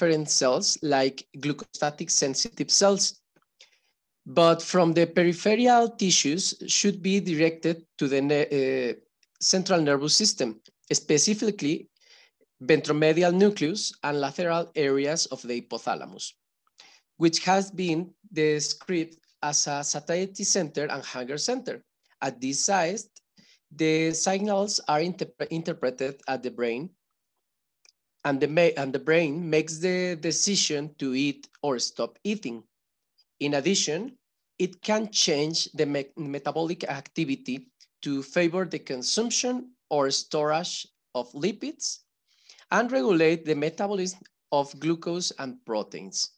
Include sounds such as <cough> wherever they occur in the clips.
afferent cells like glucostatic sensitive cells. But from the peripheral tissues should be directed to the uh, central nervous system, specifically ventromedial nucleus and lateral areas of the hypothalamus, which has been described as a satiety center and hunger center. At this size, the signals are inter interpreted at the brain and the, and the brain makes the decision to eat or stop eating. In addition, it can change the me metabolic activity to favor the consumption or storage of lipids and regulate the metabolism of glucose and proteins.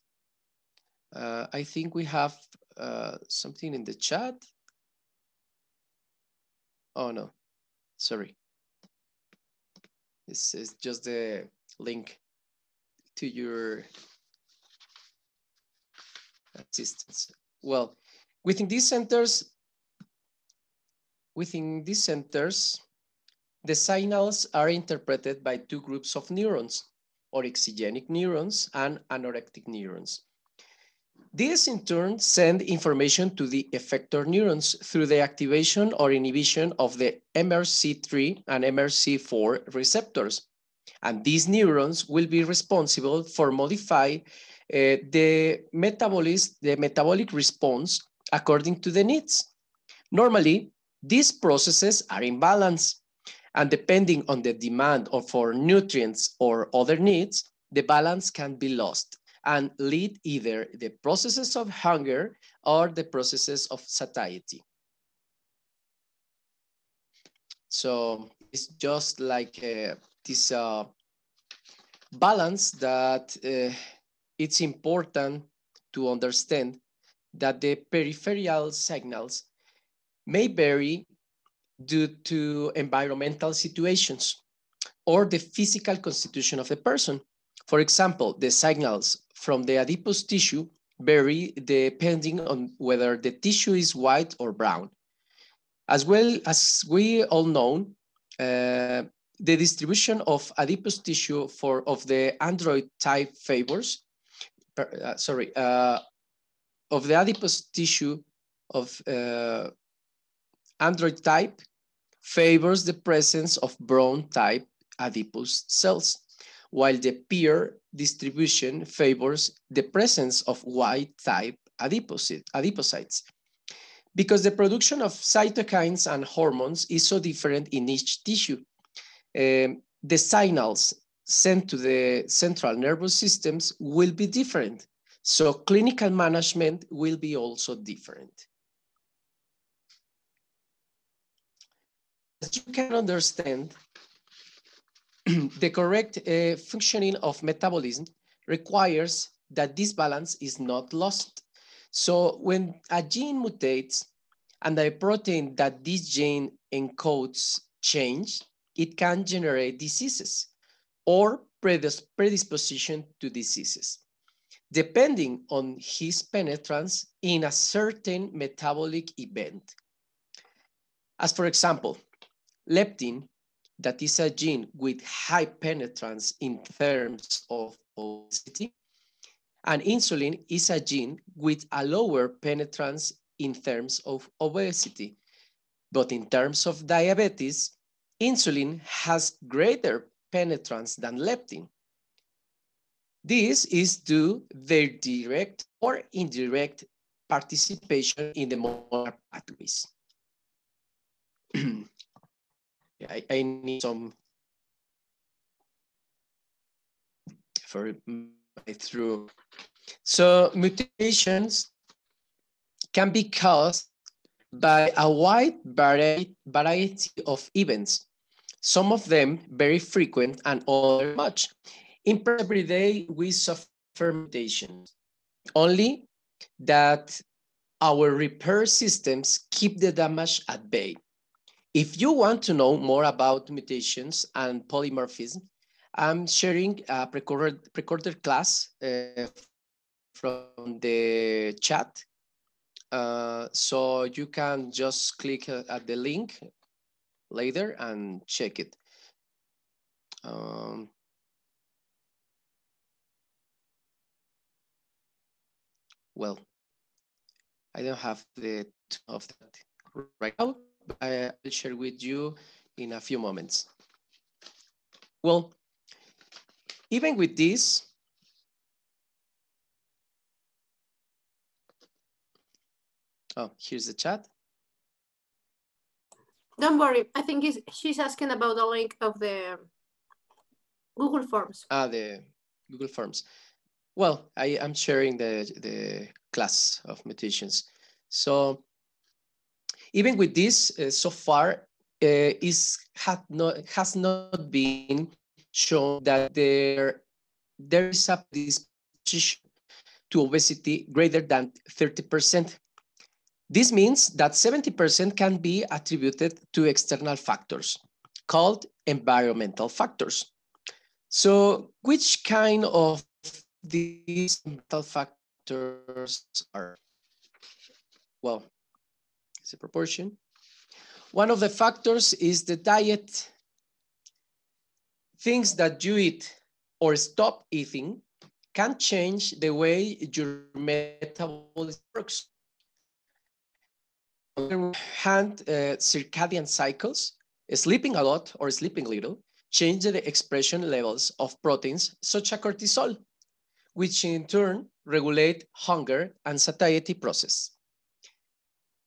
Uh, I think we have uh, something in the chat. Oh no, sorry. This is just the link to your assistance. Well, within these centers, within these centers, the signals are interpreted by two groups of neurons, orexigenic neurons and anorectic neurons. These in turn send information to the effector neurons through the activation or inhibition of the MRC3 and MRC4 receptors. And these neurons will be responsible for modify uh, the metabolism, the metabolic response according to the needs. Normally, these processes are in balance. And depending on the demand for nutrients or other needs, the balance can be lost and lead either the processes of hunger or the processes of satiety. So it's just like uh, this uh, balance that uh, it's important to understand that the peripheral signals may vary due to environmental situations or the physical constitution of the person. For example, the signals from the adipose tissue vary depending on whether the tissue is white or brown. As well as we all know, uh, the distribution of adipose tissue for of the android type favors, uh, sorry, uh, of the adipose tissue of uh, android type favors the presence of brown type adipose cells, while the peer distribution favors the presence of white type adipocytes. Because the production of cytokines and hormones is so different in each tissue, um, the signals sent to the central nervous systems will be different. So clinical management will be also different. As you can understand, <clears throat> the correct uh, functioning of metabolism requires that this balance is not lost. So when a gene mutates and the protein that this gene encodes change, it can generate diseases or predisposition to diseases, depending on his penetrance in a certain metabolic event. As for example, leptin, that is a gene with high penetrance in terms of obesity, and insulin is a gene with a lower penetrance in terms of obesity. But in terms of diabetes, insulin has greater penetrance than leptin. This is due their direct or indirect participation in the motor pathways. <clears throat> I, I need some for my through. So mutations can be caused by a wide variety, variety of events, some of them very frequent and other much. In every day, we suffer mutations, only that our repair systems keep the damage at bay. If you want to know more about mutations and polymorphism, I'm sharing a recorded, recorded class uh, from the chat. Uh, so you can just click uh, at the link later and check it. Um, well, I don't have the of that right now, but I will share with you in a few moments. Well, even with this, oh, here's the chat. Don't worry, I think she's asking about the link of the Google Forms. Ah, the Google Forms. Well, I am sharing the, the class of mutations. So even with this, uh, so far, uh, is had not has not been shown that there there is a disposition to obesity greater than 30%. This means that 70% can be attributed to external factors called environmental factors. So which kind of these environmental factors are? Well, it's a proportion. One of the factors is the diet. Things that you eat or stop eating can change the way your metabolism works. On the hand, uh, circadian cycles, sleeping a lot or sleeping little, change the expression levels of proteins such as cortisol, which in turn regulate hunger and satiety process.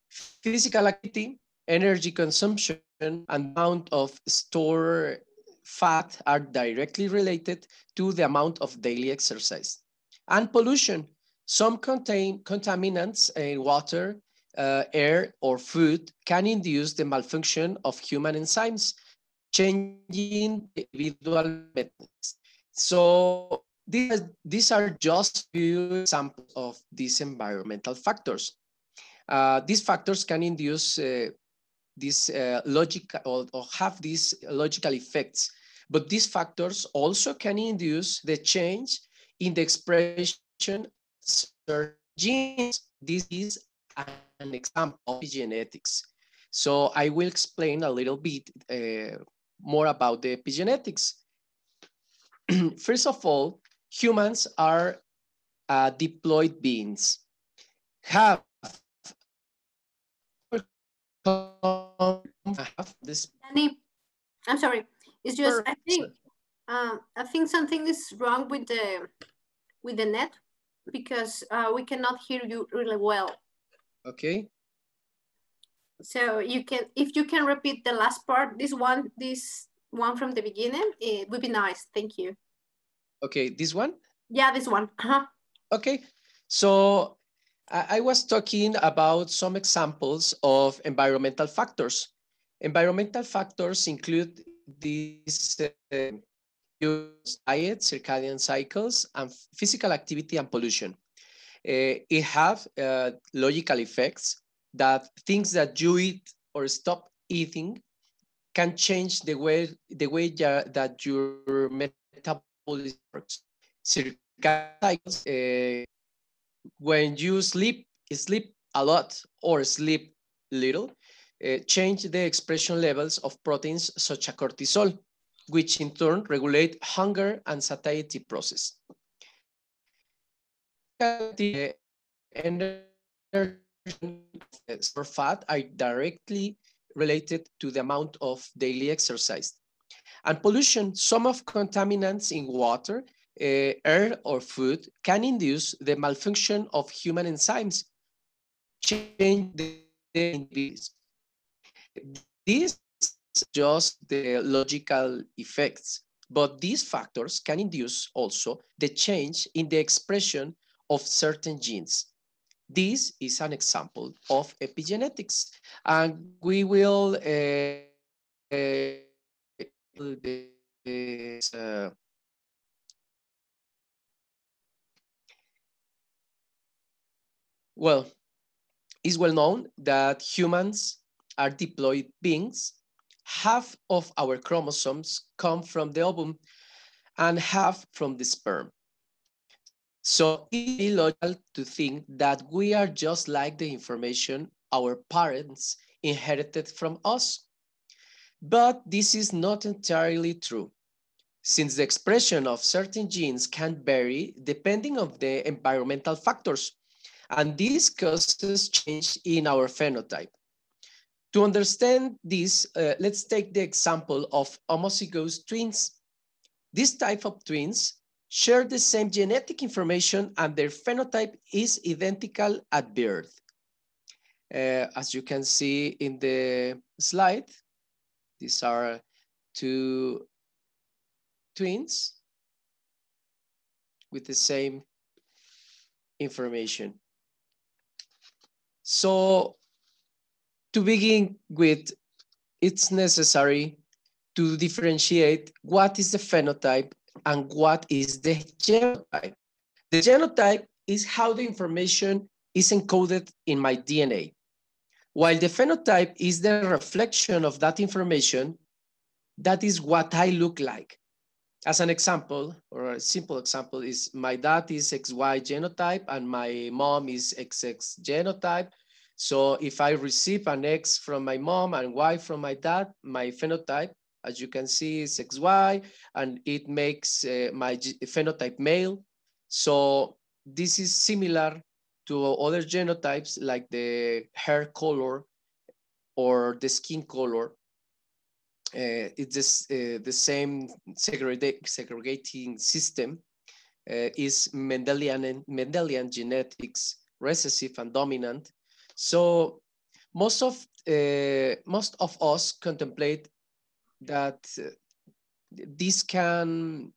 Physical activity energy consumption and amount of store fat are directly related to the amount of daily exercise. And pollution, some contain contaminants in water, uh, air, or food can induce the malfunction of human enzymes, changing individual methods. So these, these are just few examples of these environmental factors. Uh, these factors can induce uh, these uh, logical or, or have these logical effects. But these factors also can induce the change in the expression of genes. This is an example of epigenetics. So I will explain a little bit uh, more about the epigenetics. <clears throat> First of all, humans are uh, diploid beings. Have this. Danny, I'm sorry. It's just I think um, I think something is wrong with the with the net because uh, we cannot hear you really well. Okay. So you can if you can repeat the last part, this one, this one from the beginning, it would be nice. Thank you. Okay, this one? Yeah, this one. Uh -huh. Okay. So I, was talking about some examples of environmental factors. Environmental factors include these uh, diet, circadian cycles, and physical activity and pollution. Uh, it have uh, logical effects that things that you eat or stop eating can change the way the way that your metabolism works. Uh, when you sleep, sleep a lot or sleep little, uh, change the expression levels of proteins such as cortisol, which in turn regulate hunger and satiety process. The energy or fat are directly related to the amount of daily exercise. And pollution, some of contaminants in water uh, air or food can induce the malfunction of human enzymes, change the individuals. These just the logical effects, but these factors can induce also the change in the expression of certain genes. This is an example of epigenetics, and we will uh, uh, Well, it's well known that humans are diploid beings. Half of our chromosomes come from the ovum and half from the sperm. So it's logical to think that we are just like the information our parents inherited from us. But this is not entirely true, since the expression of certain genes can vary depending on the environmental factors And this causes change in our phenotype. To understand this, uh, let's take the example of homozygous twins. This type of twins share the same genetic information and their phenotype is identical at birth. Uh, as you can see in the slide, these are two twins with the same information. So to begin with, it's necessary to differentiate what is the phenotype and what is the genotype. The genotype is how the information is encoded in my DNA, while the phenotype is the reflection of that information. That is what I look like. As an example, or a simple example is my dad is XY genotype and my mom is XX genotype. So if I receive an X from my mom and Y from my dad, my phenotype, as you can see, is XY, and it makes uh, my phenotype male. So this is similar to other genotypes like the hair color or the skin color. Uh, it's just, uh, the same segregating system uh, is Mendelian, Mendelian genetics, recessive and dominant. So most of uh, most of us contemplate that uh, this can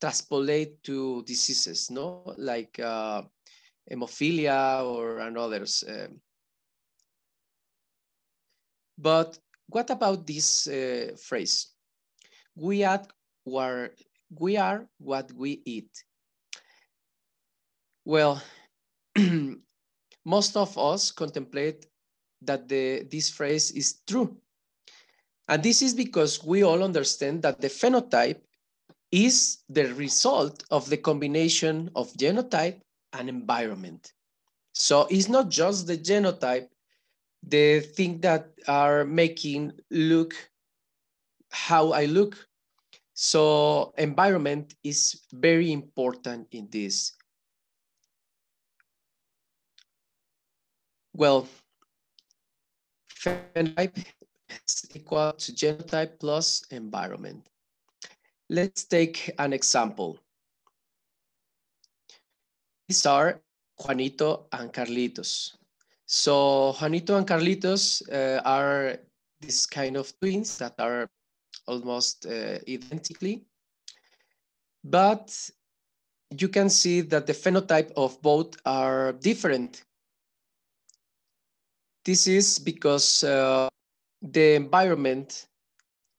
transpolate to diseases, no, like uh, hemophilia or and others. Um, but what about this uh, phrase? We are, we are what we eat. Well, <clears throat> most of us contemplate that the, this phrase is true. And this is because we all understand that the phenotype is the result of the combination of genotype and environment. So it's not just the genotype, the thing that are making look how I look. So environment is very important in this. Well, phenotype is equal to genotype plus environment. Let's take an example. These are Juanito and Carlitos. So Juanito and Carlitos uh, are this kind of twins that are almost uh, identically, but you can see that the phenotype of both are different. This is because uh, the environment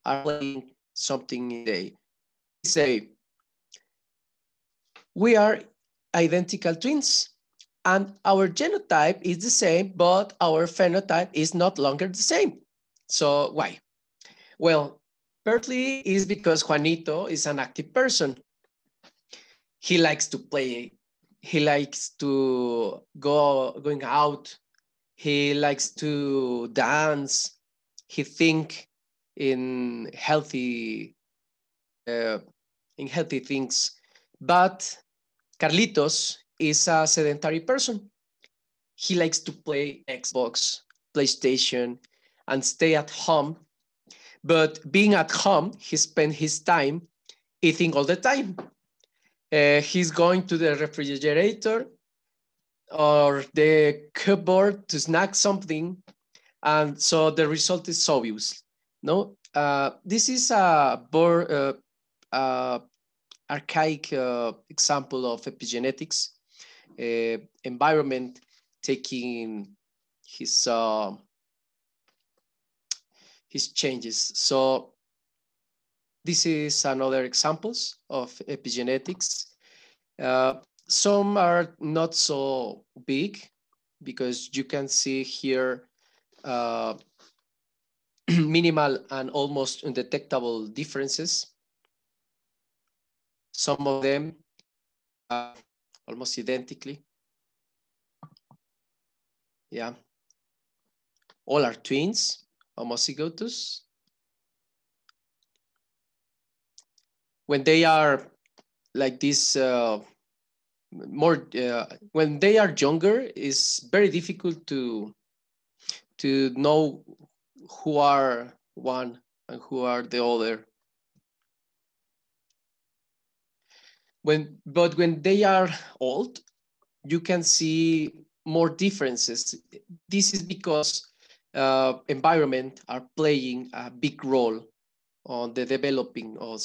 are playing something in the say we are identical twins and our genotype is the same, but our phenotype is not longer the same. So why? Well, partly is because Juanito is an active person. He likes to play. He likes to go going out. He likes to dance. He think in healthy uh, in healthy things. But Carlitos is a sedentary person. He likes to play Xbox, PlayStation, and stay at home. But being at home, he spends his time eating all the time. Uh, he's going to the refrigerator or the cupboard to snack something. And so the result is obvious. No, uh, this is a more uh, uh, archaic uh, example of epigenetics uh, environment taking his uh, his changes. So this is another examples of epigenetics. Some are not so big because you can see here uh, <clears throat> minimal and almost undetectable differences. Some of them almost identically. Yeah. All are twins, homozygous. When they are like this uh, more uh, when they are younger it's very difficult to to know who are one and who are the other when but when they are old you can see more differences this is because uh, environment are playing a big role on the developing of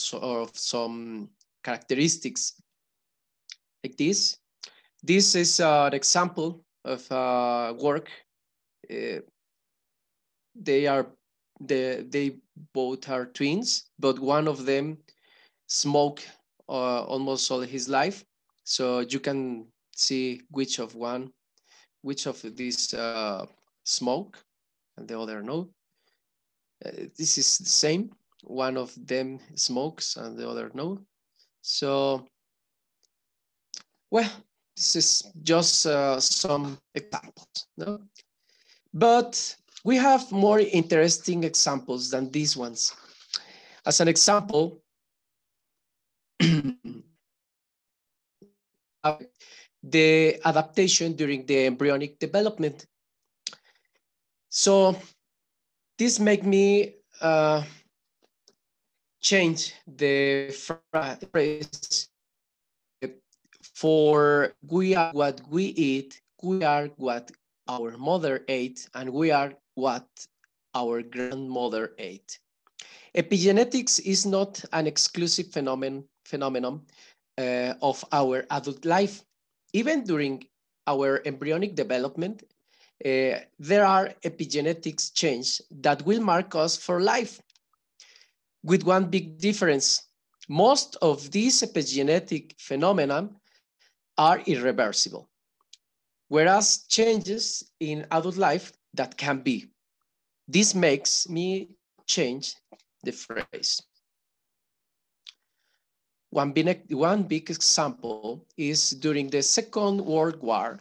some characteristics like this. This is uh, an example of uh, work. Uh, they are the they both are twins, but one of them smoke uh, almost all his life. So you can see which of one, which of these uh, smoke, and the other no. Uh, this is the same. One of them smokes and the other no. So well, this is just uh, some examples. No? But we have more interesting examples than these ones. As an example, <clears throat> the adaptation during the embryonic development. So this make me uh, change the phrase for we are what we eat, we are what our mother ate, and we are what our grandmother ate. Epigenetics is not an exclusive phenomenon, phenomenon uh, of our adult life. Even during our embryonic development, uh, there are epigenetics change that will mark us for life. With one big difference, most of these epigenetic phenomena are irreversible, whereas changes in adult life that can be. This makes me change the phrase. One big, one big example is during the Second World War,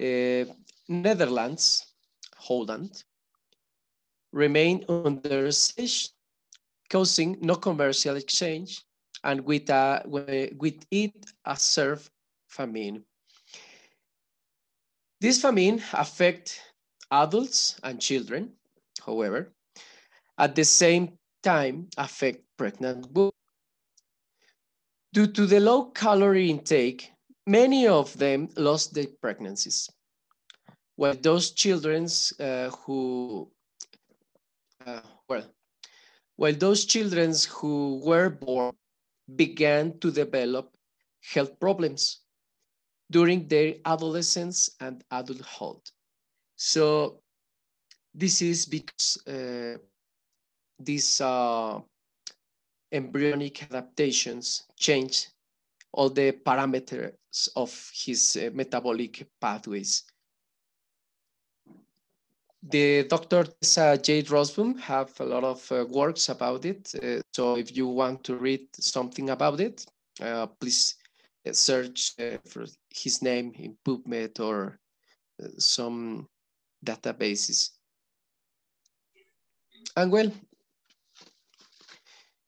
uh, Netherlands, Holland, remained under siege, causing no commercial exchange, and with, a, with it a serve famine. This famine affect adults and children, however, at the same time affect pregnant women. Due to the low calorie intake, many of them lost their pregnancies. While those children uh, who, uh, well, while those children who were born began to develop health problems during their adolescence and adulthood. So this is because uh, these uh, embryonic adaptations change all the parameters of his uh, metabolic pathways. The Dr. Tessa Jade Roseboom have a lot of uh, works about it. Uh, so if you want to read something about it, uh, please search uh, for his name in PubMed or uh, some databases. And well,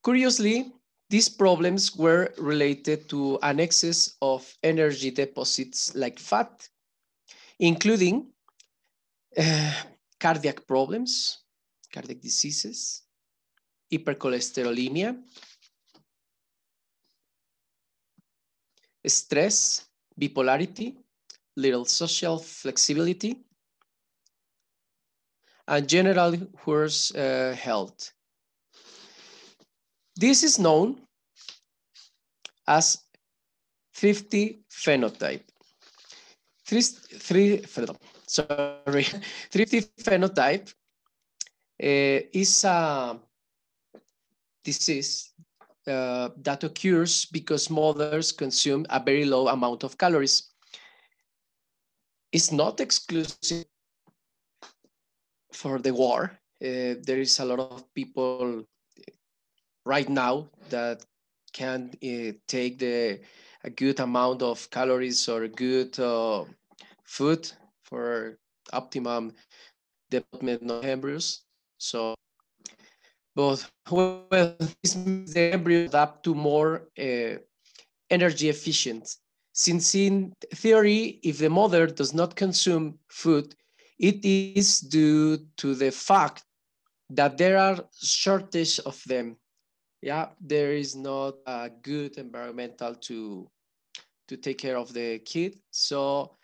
curiously, these problems were related to an excess of energy deposits like fat, including uh, cardiac problems, cardiac diseases, hypercholesterolemia, stress, bipolarity, little social flexibility, and general worse uh, health. This is known as thrifty phenotype. Three, three, sorry, <laughs> thrifty phenotype uh, is a disease uh, that occurs because mothers consume a very low amount of calories. It's not exclusive for the war. Uh, there is a lot of people right now that can uh, take the a good amount of calories or good uh, food for optimum development of embryos. So but well, this means the embryo adapt to more uh, energy efficient since in theory, if the mother does not consume food, it is due to the fact that there are shortage of them. Yeah, there is not a good environmental to to take care of the kid. So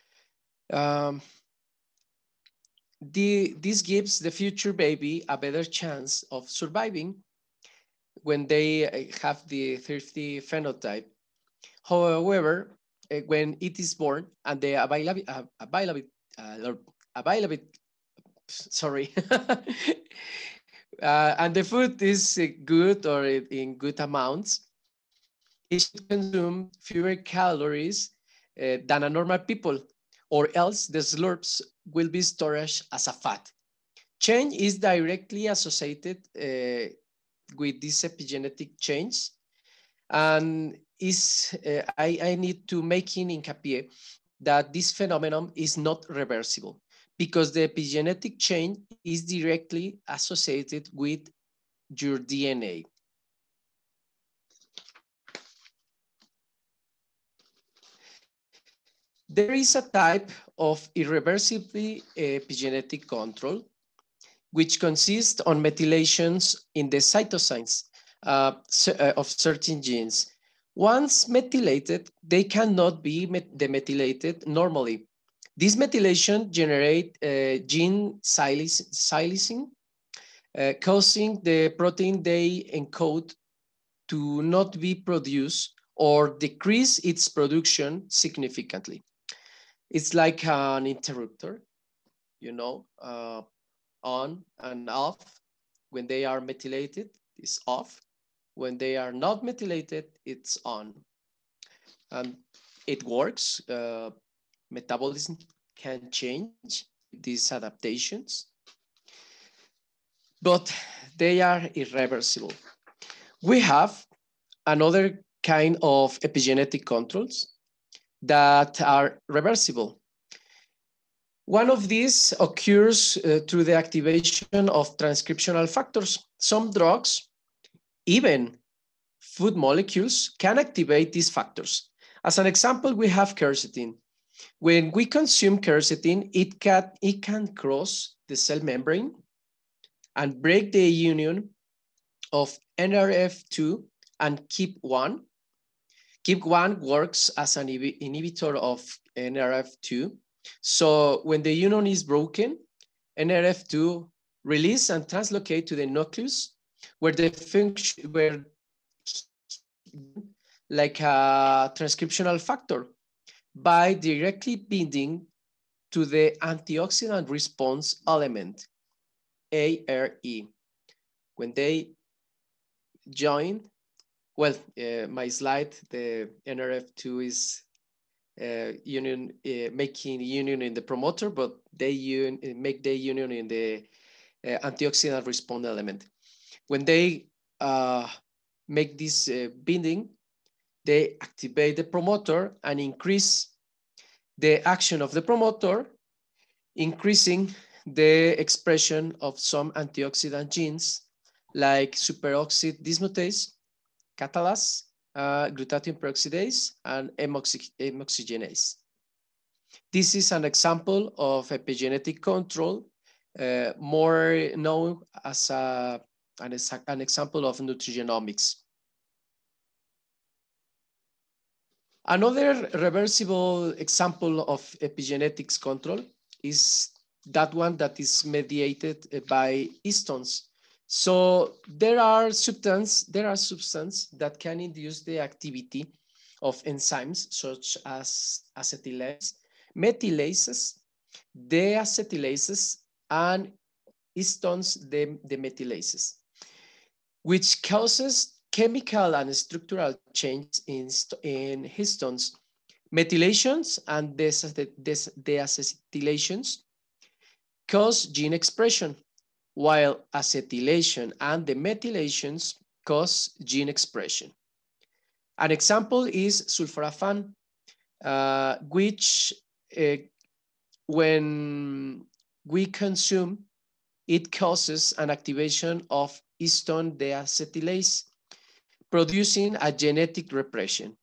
um, the, this gives the future baby a better chance of surviving when they uh, have the thrifty phenotype. However, uh, when it is born and the availability, uh, availability, availability sorry, <laughs> uh, and the food is good or in good amounts, it should consume fewer calories uh, than a normal people, or else the slurps will be stored as a fat. Change is directly associated uh, with this epigenetic change, and is uh, I, I need to make in hincapié that this phenomenon is not reversible because the epigenetic change is directly associated with your DNA. There is a type of irreversibly epigenetic control, which consists on methylations in the cytosines uh, uh of certain genes. Once methylated, they cannot be demethylated normally. This methylation generate uh, gene silencing, uh, causing the protein they encode to not be produced or decrease its production significantly. It's like an interrupter, you know, uh, on and off. When they are methylated, it's off. When they are not methylated, it's on. And it works. Uh, metabolism can change these adaptations, but they are irreversible. We have another kind of epigenetic controls that are reversible. One of these occurs uh, through the activation of transcriptional factors. Some drugs, even food molecules, can activate these factors. As an example, we have quercetin. When we consume quercetin, it can, it can cross the cell membrane and break the union of NRF2 and KEAP1 KEAP1 works as an inhibitor of NRF2. So when the union is broken, NRF2 release and translocate to the nucleus where the function, where like a transcriptional factor by directly binding to the antioxidant response element, ARE. When they join, well, uh, my slide, the NRF2 is uh, union uh, making union in the promoter, but they un make the union in the uh, antioxidant response element. When they uh, make this uh, binding, they activate the promoter and increase the action of the promoter, increasing the expression of some antioxidant genes like superoxide dismutase catalase, uh, glutathione peroxidase, and heme oxygenase. This is an example of epigenetic control, uh, more known as a, an, an example of nutrigenomics. Another reversible example of epigenetics control is that one that is mediated eh, by histones. So there are substances, there are substances that can induce the activity of enzymes such as acetylase, methylases, deacetylases, and histones demethylases, which causes chemical and structural changes in, in histones. Methylations and deacetylations cause gene expression while acetylation and the demethylations cause gene expression. An example is sulforaphane, uh, which uh, when we consume, it causes an activation of histone deacetylase, producing a genetic repression,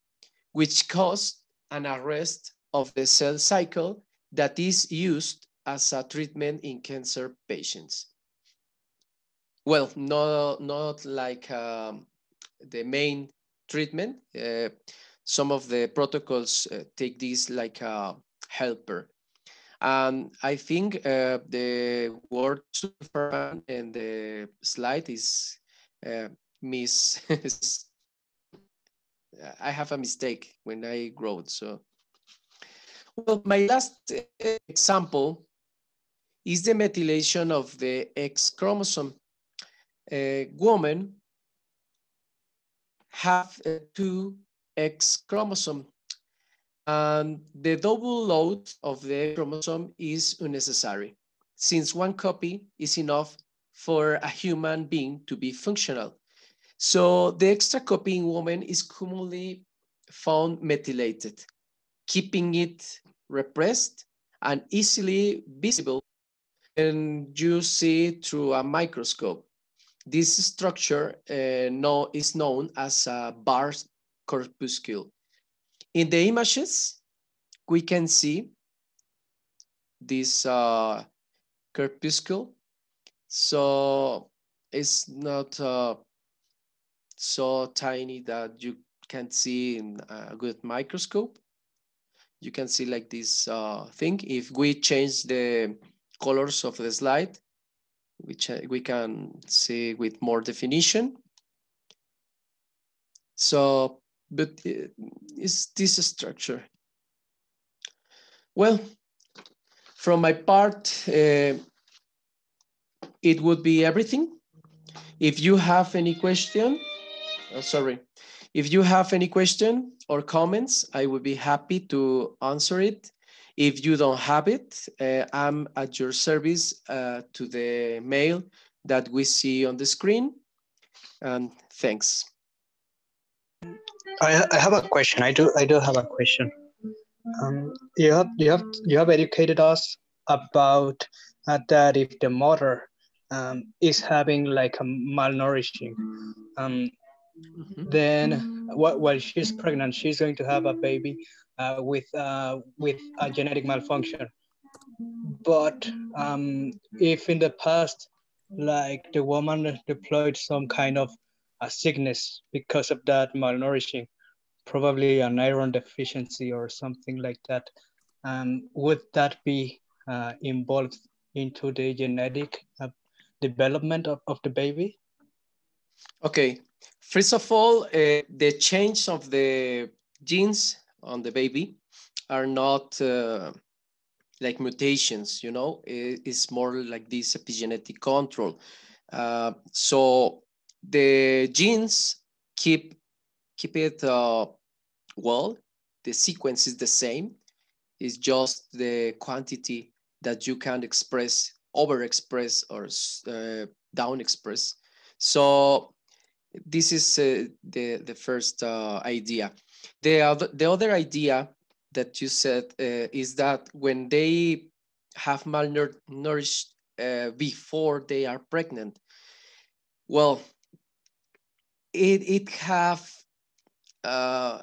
which causes an arrest of the cell cycle that is used as a treatment in cancer patients. Well, no, not like um, the main treatment. Uh, some of the protocols uh, take this like a helper. And I think uh, the word in the slide is uh, miss. <laughs> I have a mistake when I wrote, so. Well, my last uh, example is the methylation of the X chromosome. A woman have a two X chromosome and the double load of the chromosome is unnecessary since one copy is enough for a human being to be functional. So the extra copy in woman is commonly found methylated, keeping it repressed and easily visible and you see through a microscope. This structure uh, is known as a Barr corpuscle. In the images, we can see this uh, corpuscle. So it's not uh, so tiny that you can't see in a good microscope. You can see like this uh, thing. If we change the colors of the slide, which we can see with more definition. So, but is this structure? Well, from my part, uh, it would be everything. If you have any question, oh, sorry, if you have any question or comments, I would be happy to answer it. If you don't have it, uh, I'm at your service uh, to the mail that we see on the screen. And thanks. I, I have a question. I do I do have a question. Um, you have you have you have educated us about uh, that if the mother um, is having like a malnourishing, um, mm -hmm. then while she's pregnant, she's going to have a baby uh, with uh, with a genetic malfunction. But um, if in the past, like the woman deployed some kind of a sickness because of that malnourishing, probably an iron deficiency or something like that, um, would that be uh, involved into the genetic uh, development of, of the baby? Okay, first of all, uh, the change of the genes on the baby are not uh, like mutations, you know, it's more like this epigenetic control. Uh, so the genes keep keep it uh, well. The sequence is the same. It's just the quantity that you can express, overexpress or uh, down express. So this is uh, the the first uh, idea. The other, the other idea that you said uh, is that when they have malnourished uh, before they are pregnant, well, it, it have, uh,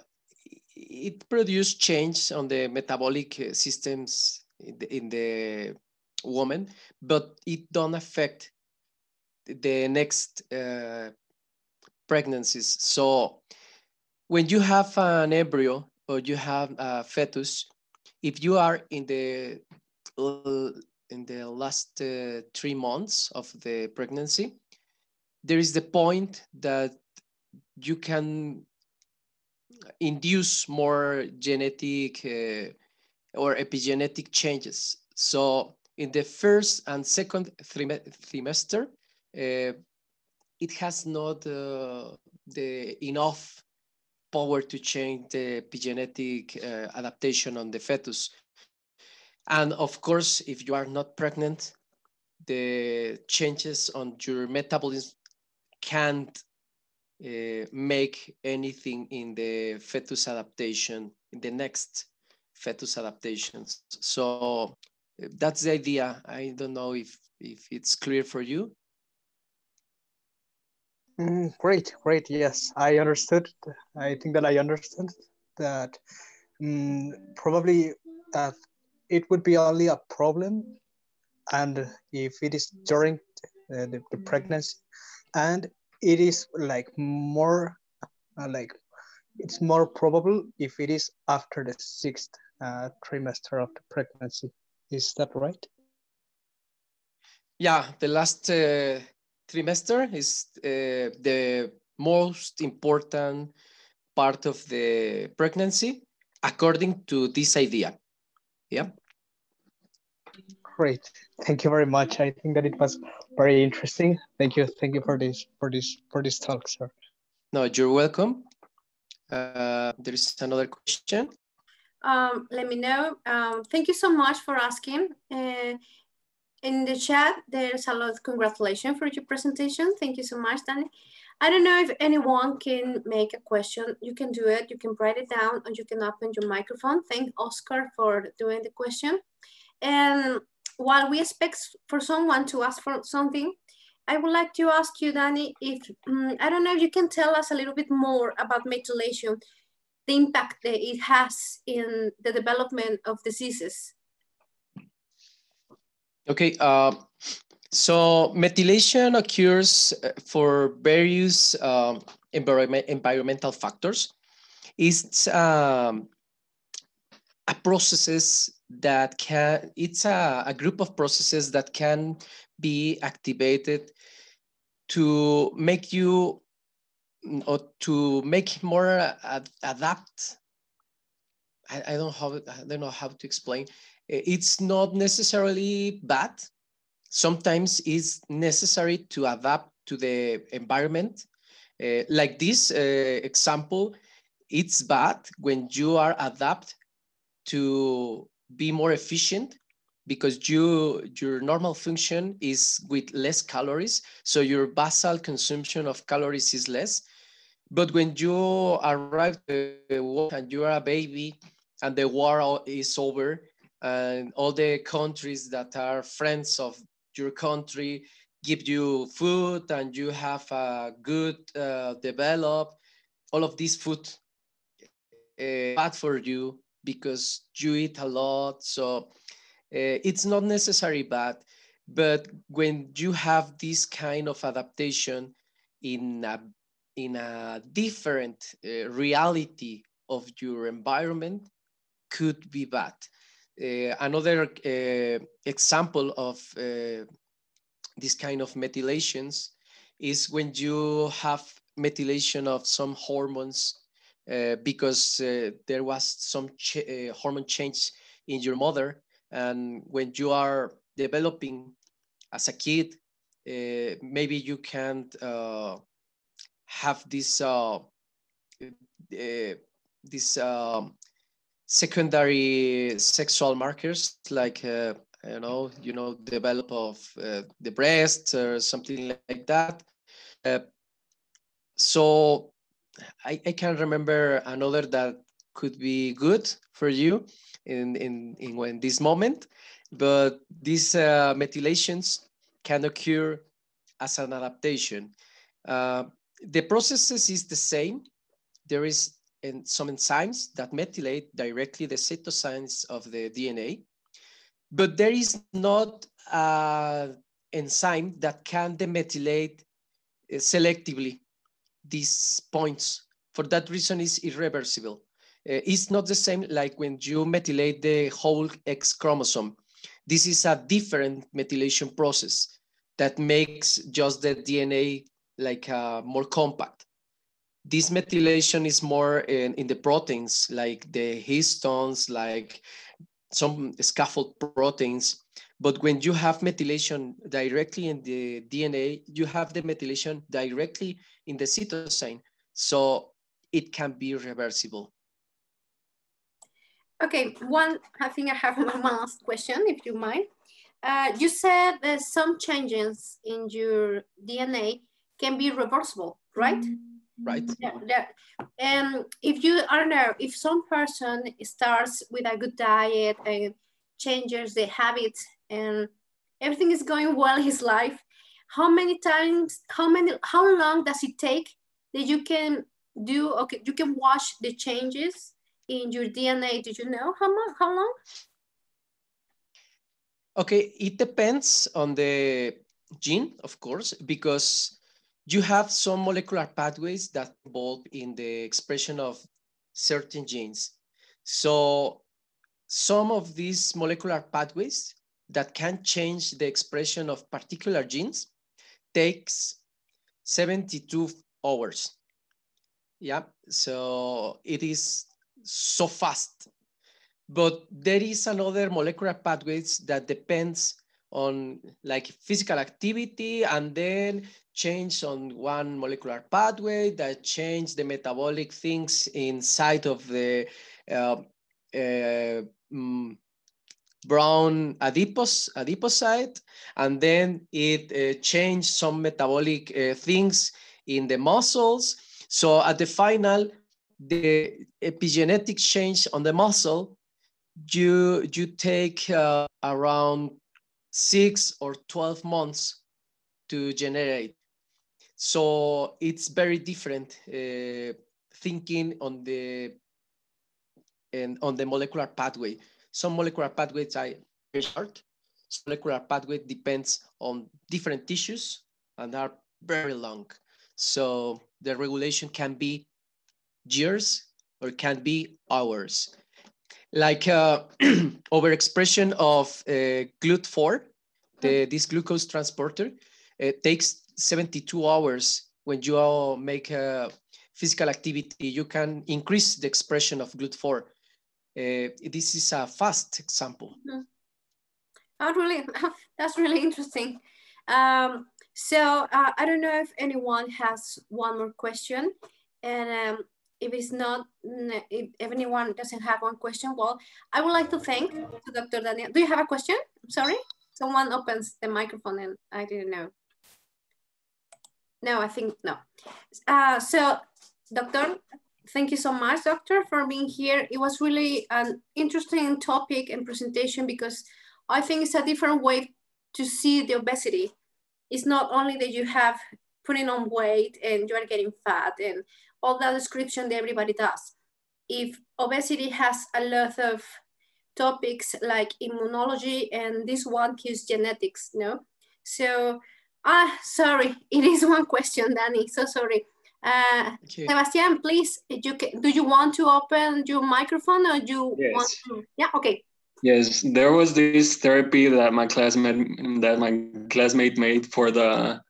it produce change on the metabolic systems in the, in the woman, but it don't affect the next uh, pregnancies. So when you have an embryo or you have a fetus, if you are in the in the last uh, three months of the pregnancy, there is the point that you can induce more genetic uh, or epigenetic changes. So in the first and second trimester, uh, it has not uh, the enough power to change the epigenetic uh, adaptation on the fetus. And of course, if you are not pregnant, the changes on your metabolism can't uh, make anything in the fetus adaptation, in the next fetus adaptations. So that's the idea. I don't know if, if it's clear for you. Mm, great, great. Yes, I understood. I think that I understood that mm, probably uh, it would be only a problem and if it is during uh, the, the, pregnancy and it is like more uh, like it's more probable if it is after the sixth uh, trimester of the pregnancy is that right yeah the last uh, trimester is uh, the most important part of the pregnancy according to this idea yeah Great. Thank you very much. I think that it was very interesting. Thank you. Thank you for this for this for this talk, sir. No, you're welcome. Uh, there is another question. Um, let me know. Um, thank you so much for asking. Uh, in the chat, there's a lot of congratulations for your presentation. Thank you so much, Danny. I don't know if anyone can make a question. You can do it. You can write it down or you can open your microphone. Thank Oscar for doing the question. And while we expect for someone to ask for something, I would like to ask you, Danny, if, um, I don't know if you can tell us a little bit more about methylation, the impact that it has in the development of diseases. Okay, uh, so methylation occurs uh, for various um, environment, environmental factors. It's um, a processes that can, it's a, a group of processes that can be activated to make you or to make more ad, adapt. I, I don't how I don't know how to explain. It's not necessarily bad. Sometimes it's necessary to adapt to the environment. Uh, like this uh, example, it's bad when you are adapt to be more efficient because you your normal function is with less calories so your basal consumption of calories is less but when you arrive to war and you are a baby and the war is over and all the countries that are friends of your country give you food and you have a good uh, develop all of this food uh, bad for you because you eat a lot. So uh, it's not necessarily bad, but when you have this kind of adaptation in a, in a different uh, reality of your environment could be bad. Uh, another uh, example of uh, this kind of methylations is when you have methylation of some hormones uh, because uh, there was some ch uh, hormone change in your mother. And when you are developing as a kid, maybe you can't have this this um, secondary sexual markers like uh, you know you know develop of uh, the breast or something like that uh, so I, I can remember another that could be good for you in, in, in, in this moment, but these uh, methylations can occur as an adaptation. Uh, the processes is the same. There is in some enzymes that methylate directly the cytosines of the DNA, but there is not an enzyme that can demethylate uh, selectively these points. For that reason, it's irreversible. Uh, it's not the same like when you methylate the whole X chromosome. This is a different methylation process that makes just the DNA like uh, more compact. This methylation is more in, in the proteins, like the histones, like some scaffold proteins. But when you have methylation directly in the DNA, you have the methylation directly in the cytosine. So it can be reversible. Okay, one, I think I have <laughs> one last question, if you mind. Uh, you said that some changes in your DNA can be reversible, right? Right. Mm-hmm. Yeah, yeah. And if you, I don't know, if some person starts with a good diet and changes the habits and everything is going well in his life, how many times, how many, how long does it take that you can do, okay, you can watch the changes in your DNA? Do you know how, much, how long? Okay, it depends on the gene, of course, because you have some molecular pathways that involve in the expression of certain genes. So some of these molecular pathways that can change the expression of particular genes takes 72 hours. Yeah, so it is so fast. But there is another molecular pathways that depends on like physical activity and then change on one molecular pathway that change the metabolic things inside of the uh, uh, mm, brown adipose, adipocyte, and then it uh, changed some metabolic uh, things in the muscles. So at the final, the epigenetic change on the muscle, you, you take uh, around six or 12 months to generate. So it's very different uh, thinking on the and on the molecular pathway. Some molecular pathways are very short. Some molecular pathway depends on different tissues and are very long. So the regulation can be years or can be hours. Like uh, <clears throat> overexpression of uh, GLUT4, the, this glucose transporter, it takes 72 hours when you make a physical activity, you can increase the expression of GLUT4 uh, this is a fast example. Mm -hmm. Oh, really? <laughs> That's really interesting. Um, so uh, I don't know if anyone has one more question. And um, if it's not, if anyone doesn't have one question, well, I would like to thank Dr. Daniel. Do you have a question? Sorry. Someone opens the microphone and I didn't know. No, I think no. Uh, so, Doctor, thank you so much, doctor, for being here. It was really an interesting topic and presentation because I think it's a different way to see the obesity. It's not only that you have putting on weight and you are getting fat and all that description that everybody does. If obesity has a lot of topics like immunology and this one is genetics, no? So, ah, sorry, <laughs> it is one question, Danny, so sorry. Uh, Sebastian, please, you can, do you want to open your microphone or do you yes. want to? Yeah, okay. Yes, there was this therapy that my classmate that my classmate made for the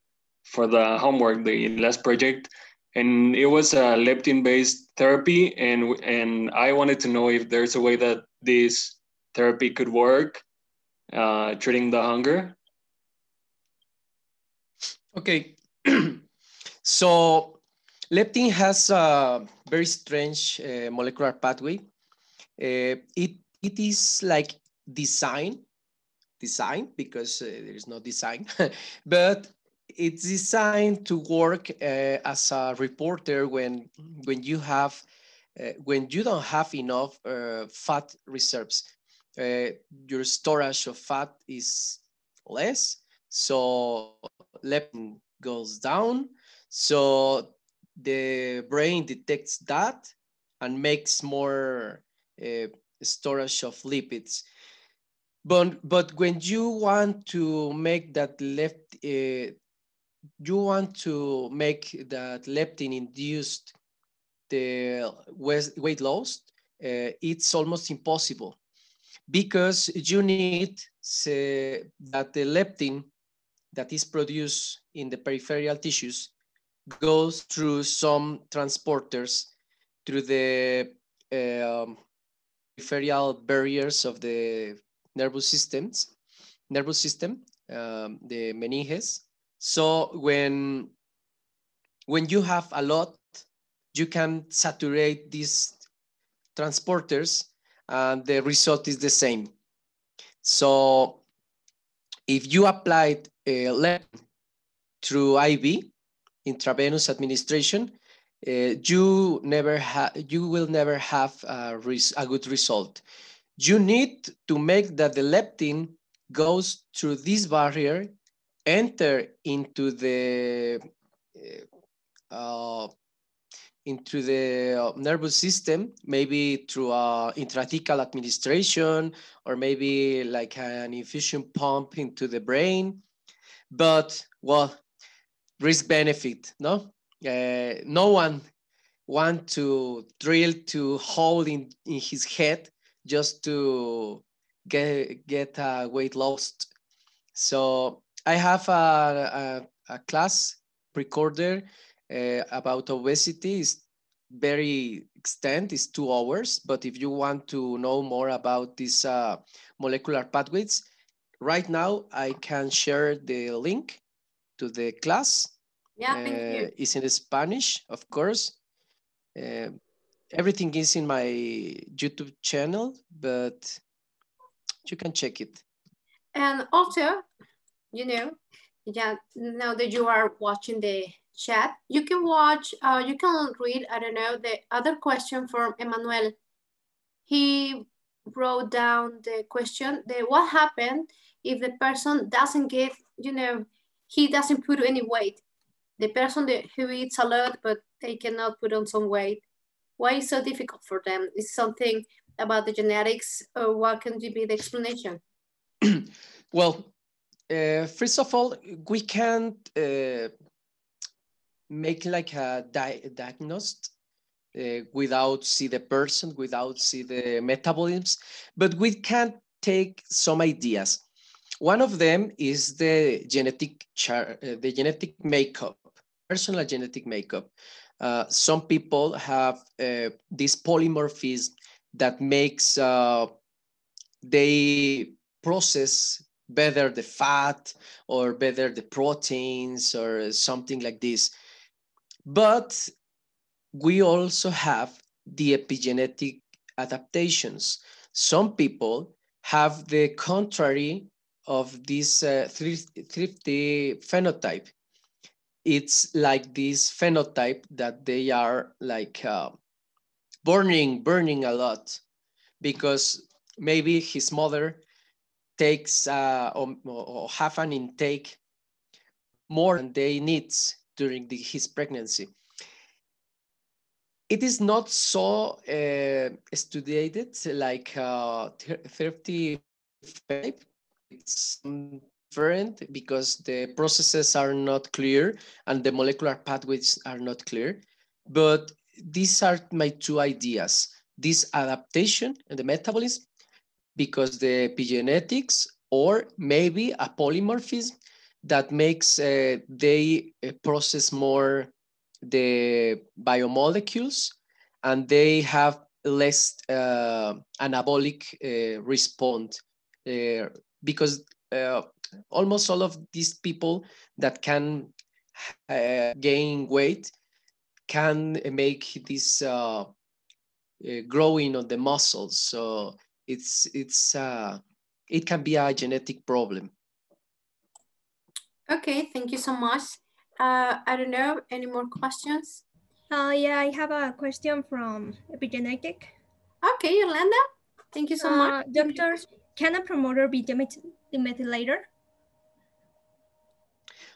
for the homework, the last project, and it was a leptin-based therapy, and and I wanted to know if there's a way that this therapy could work, uh, treating the hunger. Okay, <clears throat> so Leptin has a very strange uh, molecular pathway. Uh, it, it is like design, design because uh, there is no design, <laughs> but it's designed to work uh, as a reporter when, when you have, uh, when you don't have enough uh, fat reserves. your storage of fat is less, so leptin goes down. So the brain detects that and makes more uh, storage of lipids. But, but when you want to make that left, uh, you want to make that leptin induced the weight loss, uh, it's almost impossible because you need say, that the leptin that is produced in the peripheral tissues goes through some transporters through the um, peripheral barriers of the nervous systems, nervous system, um, the meninges. So when when you have a lot, you can saturate these transporters and the result is the same. So if you applied a uh, through IV, intravenous administration, uh, you never have you will never have a, a, good result. You need to make that the leptin goes through this barrier, enter into the uh, into the uh, nervous system, maybe through a intrathecal administration or maybe like an infusion pump into the brain. But well, risk benefit, no? Uh, no one want to drill to hold in, in his head just to get, get uh, weight lost. So I have a, a, a class recorder uh, about obesity. Is very extent is two hours but if you want to know more about these uh, molecular pathways right now i can share the link to the class. Yeah thank uh, you. it's in spanish of course. Uh, everything is in my youtube channel but you can check it. And also you know yeah now that you are watching the chat, you can watch, uh, you can read, I don't know, the other question from Emmanuel. He wrote down the question, the what happened if the person doesn't get, you know, he doesn't put any weight. The person that, who eats a lot, but they cannot put on some weight. Why is so difficult for them? Is something about the genetics or what can be the explanation? <clears throat> well, uh, first of all, we can't uh, make like a di diagnosed uh, without see the person, without see the metabolisms, but we can take some ideas. One of them is the genetic chart, uh, the genetic makeup, personal genetic makeup. Uh, some people have this polymorphism that makes they process better the fat or better the proteins or something like this. But we also have the epigenetic adaptations. Some people have the contrary of this uh, thrifty phenotype. It's like this phenotype that they are like uh, burning, burning a lot because maybe his mother takes uh, or, or have an intake more than they needs during the, his pregnancy. It is not so uh, studied like uh, 35. It's different because the processes are not clear and the molecular pathways are not clear. But these are my two ideas. This adaptation and the metabolism because the epigenetics or maybe a polymorphism that makes uh, they uh, process more the biomolecules and they have less uh, anabolic uh, response uh, because uh, almost all of these people that can gain weight can make this growing of the muscles. So it's it's it can be a genetic problem Okay, thank you so much. Uh, I don't know, any more questions? Uh, yeah, I have a question from epigenetic. Okay, Yolanda, thank you so uh, much. Doctor, can a promoter be demethylator?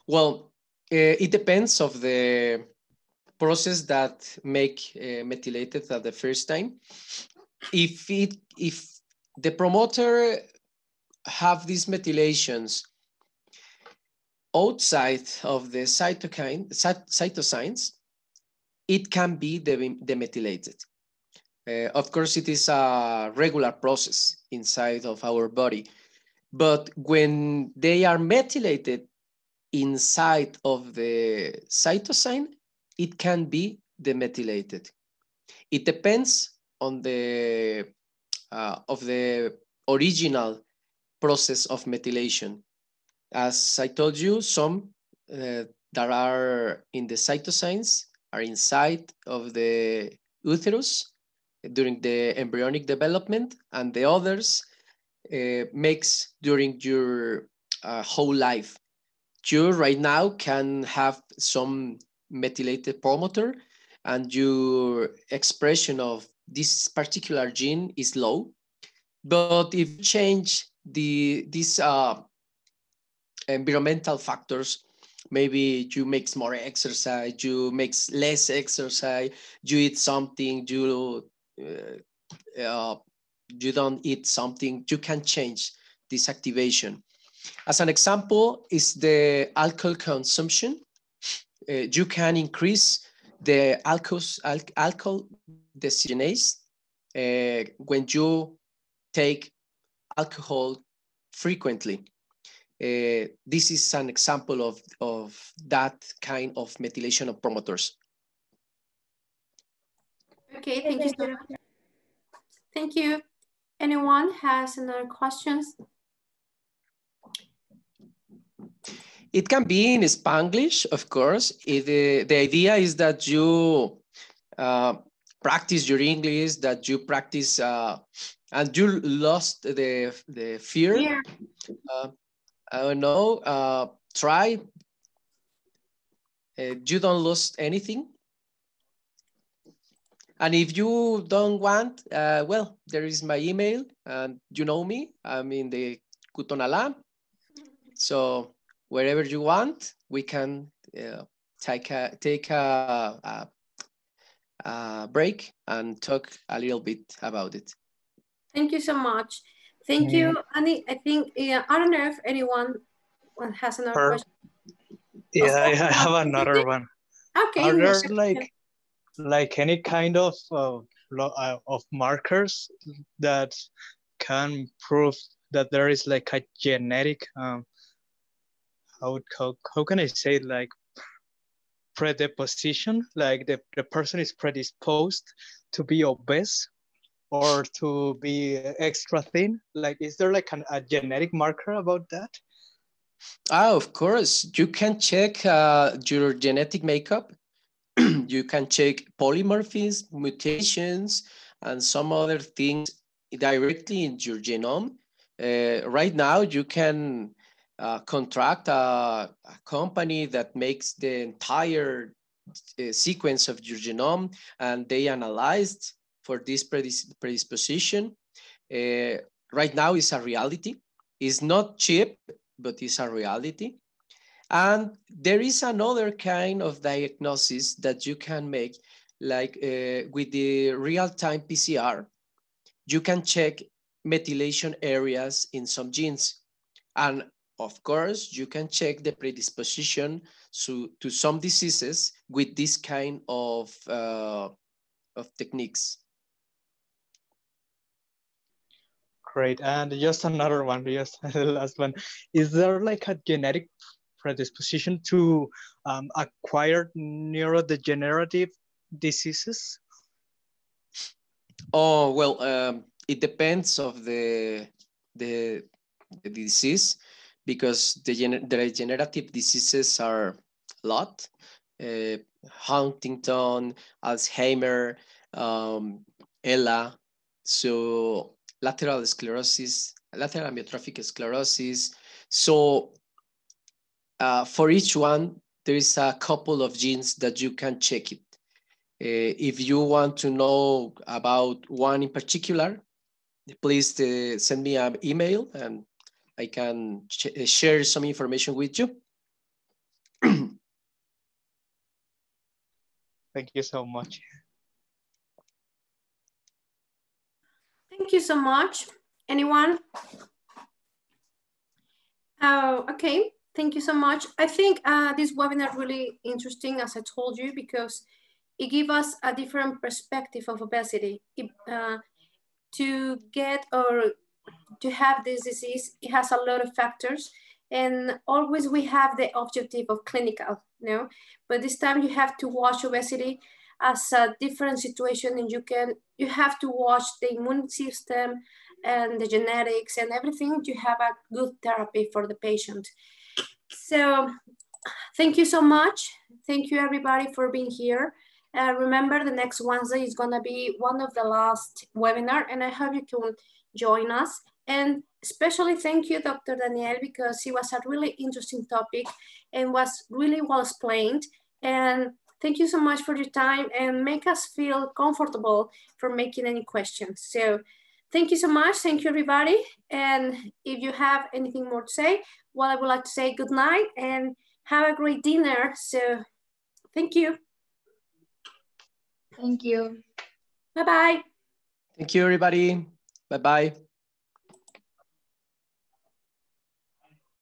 Well, uh, it depends of the process that make uh, methylated at the first time. If it if the promoter have these methylations outside of the cytokine, cytosines, it can be demethylated. Uh, of course, it is a regular process inside of our body. But when they are methylated inside of the cytosine, it can be demethylated. It depends on the uh, of the original process of methylation. As I told you, some uh, that are in the cytosines are inside of the uterus during the embryonic development, and the others uh, makes during your uh, whole life. You right now can have some methylated promoter, and your expression of this particular gene is low. But if you change the this uh, environmental factors, maybe you make more exercise, you make less exercise, you eat something, you uh, uh, you don't eat something, you can change this activation. As an example is the alcohol consumption. Uh, you can increase the alcohol, al alcohol dehydrogenases uh, when you take alcohol frequently. Uh, this is an example of, of that kind of methylation of promoters. Okay, thank you so much. Thank you. Anyone has another questions? It can be in Spanglish, of course. It, uh, the idea is that you uh, practice your English, that you practice, uh, and you lost the, the fear. Yeah. Uh, I don't know, uh, try. Uh, you don't lose anything. And if you don't want, uh, well, there is my email and you know me, I'm in the CUTonalá. So wherever you want, we can uh, take a, take a, a, a, break and talk a little bit about it. Thank you so much. Thank mm. you, Annie. I think, yeah, I don't know if anyone has another Her, question. Yeah, I have another one. Okay. Are there like, like any kind of, uh, of markers that can prove that there is like a genetic um, how, how, how can I say it, like predisposition, like the, the person is predisposed to be obese or to be extra thin? Like, is there like an, a genetic marker about that? Ah, of course. You can check uh, your genetic makeup. <clears throat> you can check polymorphisms, mutations, and some other things directly in your genome. Uh, right now, you can contract a, a, company that makes the entire uh, sequence of your genome and they analyzed for this predis predisposition. Uh, right now is a reality. It's not cheap, but it's a reality. And there is another kind of diagnosis that you can make like uh, with the real-time PCR, you can check methylation areas in some genes. And of course, you can check the predisposition to, to some diseases with this kind of, uh, of techniques. Great, and just another one, just <laughs> the last one. Is there like a genetic predisposition to um, acquire neurodegenerative diseases? Oh, well, um, it depends of the, the, the disease because the, degenerative diseases are a lot. Uh, Huntington, Alzheimer, um, ELA, so lateral sclerosis, lateral amyotrophic sclerosis. So uh, for each one, there is a couple of genes that you can check it. Uh, if you want to know about one in particular, please uh, send me an email and I can uh, share some information with you. <clears throat> Thank you so much. Thank you so much. Anyone? Oh, okay. Thank you so much. I think uh, this webinar really interesting, as I told you, because it gives us a different perspective of obesity. It, uh, to get or to have this disease, it has a lot of factors and always we have the objective of clinical, you know, but this time you have to watch obesity as a different situation and you can, you have to watch the immune system and the genetics and everything to have a good therapy for the patient. So thank you so much. Thank you everybody for being here. Uh, remember the next Wednesday is gonna be one of the last webinar and I hope you can join us. And especially thank you, Dr. Daniel, because it was a really interesting topic and was really well explained. And thank you so much for your time and make us feel comfortable for making any questions. So thank you so much. Thank you, everybody. And if you have anything more to say, well, I would like to say good night and have a great dinner. So thank you. Thank you. Bye-bye. Thank you, everybody. Bye-bye.